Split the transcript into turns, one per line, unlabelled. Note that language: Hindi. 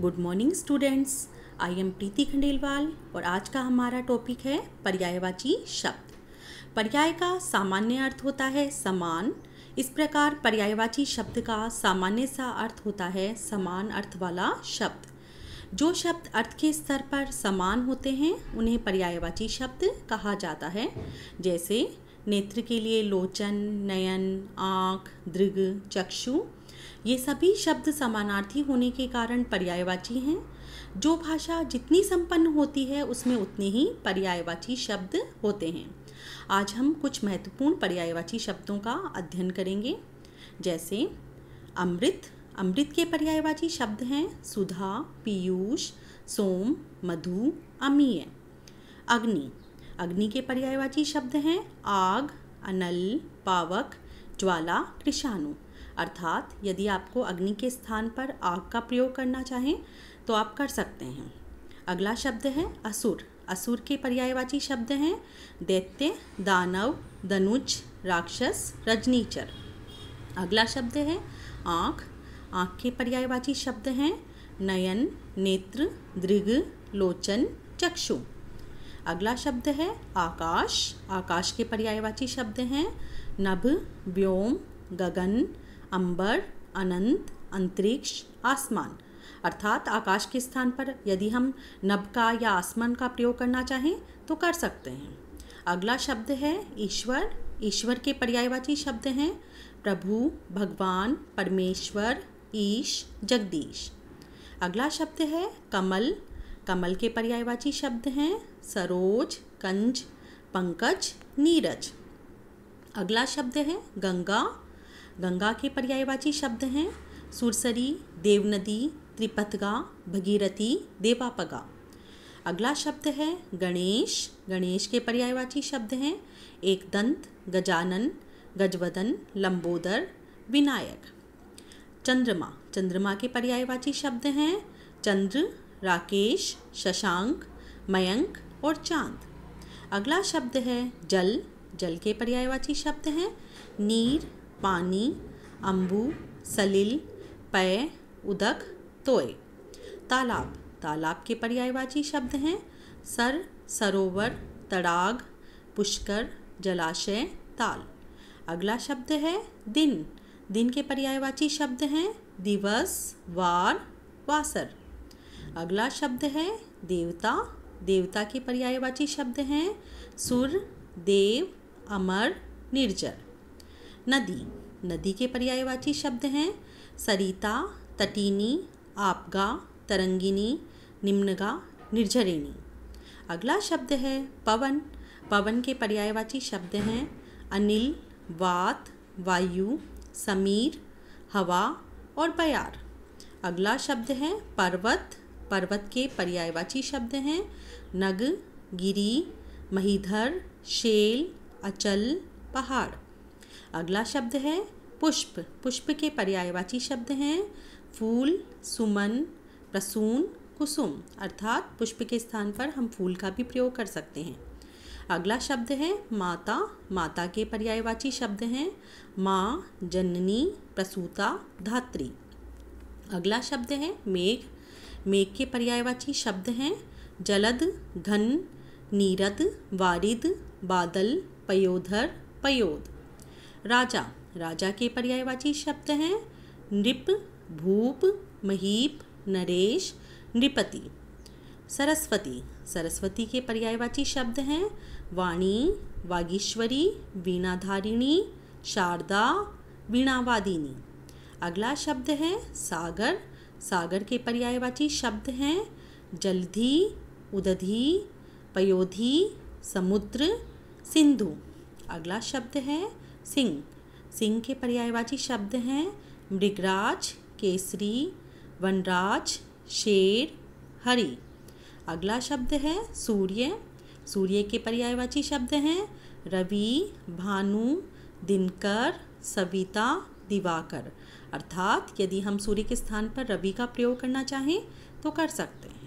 Good morning students I am Preeti Khandelwal और आज का हमारा टॉपिक है पर्यायवाची शब्द। पर्याय का सामान्य अर्थ होता है समान। इस प्रकार पर्यायवाची शब्द का सामान्य सा अर्थ होता है समान अर्थ वाला शब्द। जो शब्द अर्थ के स्तर पर समान होते हैं, उन्हें पर्यायवाची शब्द कहा जाता है। जैसे नेत्र के लिए लोचन, नयन, आँख, दृग, चक्षु, ये सभी शब्द समानार्थी होने के कारण पर्यायवाची हैं। जो भाषा जितनी संपन्न होती है, उसमें उतने ही पर्यायवाची शब्द होते हैं। आज हम कुछ महत्वपूर्ण पर्यायवाची शब्दों का अध्ययन करेंगे। जैसे, अमृत। अमृत के पर्यायवाची शब्द हैं सुधा, पीयूष, सोम, मधु, अमीय। अग्नि। अग्नि के पर्यायवाची शब्द हैं, आग, अनल, पावक, ज्वाला, कृषाणु। अर्थात, यदि आपको अग्नि के स्थान पर आग का प्रयोग करना चाहें तो आप कर सकते हैं। अगला शब्द है असुर। असुर के पर्यायवाची शब्द हैं, दैत्य, दानव दनुज राक्षस, रजनीचर। अगला शब्द है आँख। आँख के पर्यायवाची शब्द हैं, नयन, नेत्र, दृग, लोचन, चक्षु। अगला शब्द है आकाश। आकाश के पर्यायवाची शब्द हैं नभ, व्योम, गगन, अंबर, अनंत, अंतरिक्ष, आसमान। अर्थात आकाश के स्थान पर यदि हम नभ का या आसमान का प्रयोग करना चाहें तो कर सकते हैं। अगला शब्द है ईश्वर। ईश्वर के पर्यायवाची शब्द हैं प्रभु, भगवान, परमेश्वर, ईश, जगदीश। अगला शब्द है कमल। कमल के पर्यायवाची शब्द हैं सरोज, कंज, पंकज, नीरज। अगला शब्द है गंगा। गंगा के पर्यायवाची शब्द हैं सुरसरी, देवनदी, त्रिपथगा, भगीरथी, देवापगा। अगला शब्द है गणेश। गणेश के पर्यायवाची शब्द हैं एक दंत गजानन, गजवदन, लंबोदर, विनायक। चंद्रमा। चंद्रमा के पर्यायवाची शब्द हैं चंद्र राकेश, शशांक, मयंक और चाँद। अगला शब्द है जल। जल के पर्यायवाची शब्द हैं। नीर, पानी अम्बु सलिल पय उदक, तोय। तालाब। तालाब के पर्यायवाची शब्द हैं। सर, सरोवर, तड़ाग, पुष्कर, जलाशय, ताल। अगला शब्द है दिन। दिन के पर्यायवाची शब्द हैं। दिवस, वार, वासर। अगला शब्द है देवता। देवता के पर्यायवाची शब्द हैं सुर, देव, अमर, निर्जर। नदी। नदी के पर्यायवाची शब्द हैं सरिता, तटीनी, आपगा, तरंगिनी, निम्नगा निर्झरिणी अगला शब्द है पवन। पवन के पर्यायवाची शब्द हैं अनिल, वात, वायु, समीर, हवा और बयार। अगला शब्द है पर्वत। पर्वत के पर्यायवाची शब्द हैं। नग, गिरी, महीधर, शेल, अचल, पहाड़। अगला शब्द है पुष्प। पुष्प के पर्यायवाची शब्द हैं फूल, सुमन, प्रसून, कुसुम। अर्थात पुष्प के स्थान पर हम फूल का भी प्रयोग कर सकते हैं। अगला शब्द है माता। माता के पर्यायवाची शब्द हैं माँ, जननी, प्रसूता, धात्री। अगला शब्द है मेघ। मेघ के पर्यायवाची शब्द हैं। जलद, घन, नीरद, वारिद, बादल, पयोधर पयोद राजा राजा के पर्यायवाची शब्द हैं। नृप, भूप, महीप, नरेश, नृपति। सरस्वती सरस्वती के पर्यायवाची शब्द हैं। वाणी, वागीश्वरी, वीणाधारिणी, शारदा, वीणावादिनी। अगला शब्द है सागर सागर के पर्यायवाची शब्द हैं जलधि, उदधि, पयोधि, समुद्र, सिंधु। अगला शब्द है सिंह। सिंह के पर्यायवाची शब्द हैं मृगराज, केसरी, वनराज, शेर, हरि। अगला शब्द है सूर्य। सूर्य के पर्यायवाची शब्द हैं रवि, भानु, दिनकर, सविता दिवाकर। अर्थात यदि हम सूर्य के स्थान पर रवि का प्रयोग करना चाहें तो कर सकते हैं।